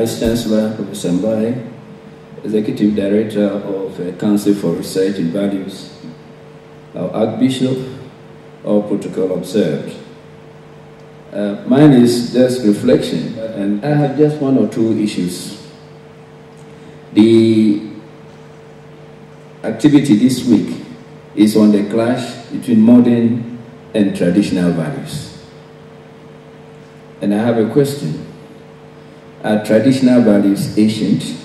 Vice Chancellor, Professor Mbae, Executive Director of uh, Council for Research in Values, our Archbishop, all protocol observed. Uh, mine is just reflection, and I have just one or two issues. The activity this week is on the clash between modern and traditional values. And I have a question. Are traditional values ancient,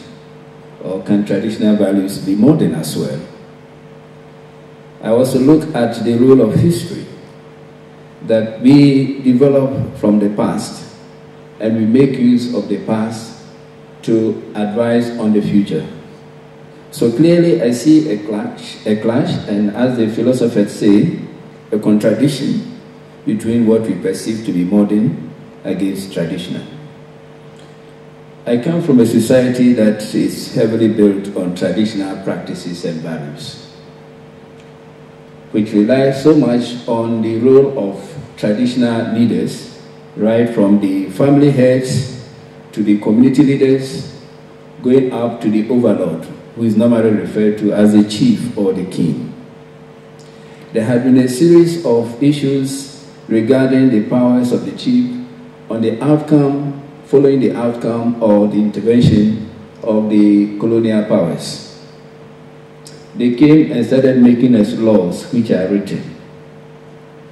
or can traditional values be modern as well? I also look at the role of history that we develop from the past and we make use of the past to advise on the future. So clearly, I see a clash, a clash, and as the philosophers say, a contradiction between what we perceive to be modern against traditional. I come from a society that is heavily built on traditional practices and values, which relies so much on the role of traditional leaders, right from the family heads to the community leaders, going up to the overlord, who is normally referred to as the chief or the king. There have been a series of issues regarding the powers of the chief on the outcome, following the outcome or the intervention of the colonial powers. They came and started making us laws which are written.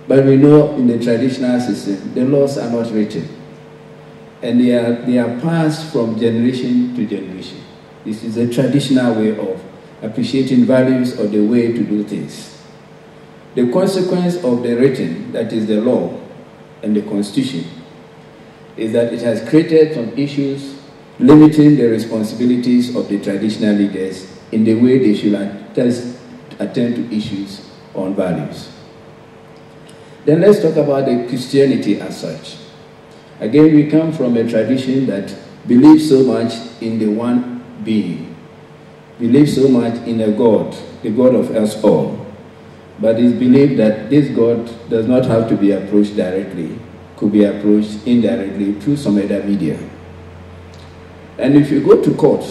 But we know in the traditional system, the laws are not written. And they are, they are passed from generation to generation. This is a traditional way of appreciating values or the way to do things. The consequence of the written, that is the law and the constitution, is that it has created some issues limiting the responsibilities of the traditional leaders in the way they should attend to issues on values. Then let's talk about the Christianity as such. Again, we come from a tradition that believes so much in the one being, believes so much in a God, the God of us all. But it's believed that this God does not have to be approached directly, could be approached indirectly through some other media. And if you go to court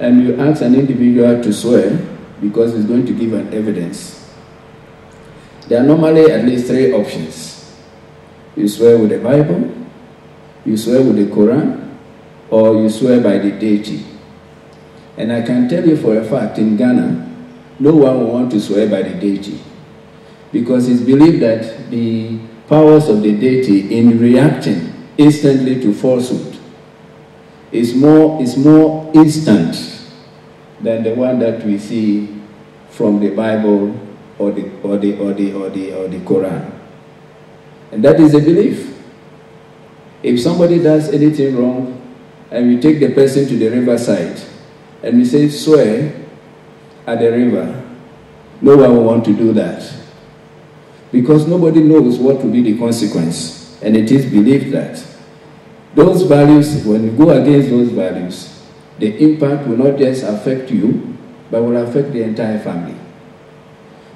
and you ask an individual to swear because he's going to give an evidence, there are normally at least three options. You swear with the Bible, you swear with the Quran, or you swear by the deity. And I can tell you for a fact in Ghana, no one will want to swear by the deity because it's believed that the powers of the deity in reacting instantly to falsehood is more, is more instant than the one that we see from the Bible or the, or the, or the, or the, or the Quran. And that is a belief. If somebody does anything wrong and we take the person to the riverside and we say, swear at the river, no one will want to do that. Because nobody knows what will be the consequence. And it is believed that those values, when you go against those values, the impact will not just affect you, but will affect the entire family.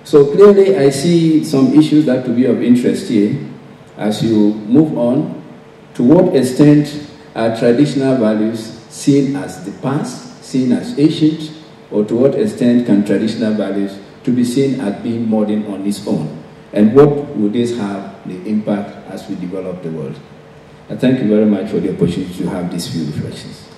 So clearly, I see some issues that could be of interest here as you move on. To what extent are traditional values seen as the past, seen as ancient, or to what extent can traditional values to be seen as being modern on its own? And what will this have the impact as we develop the world? I thank you very much for the opportunity to have these few reflections.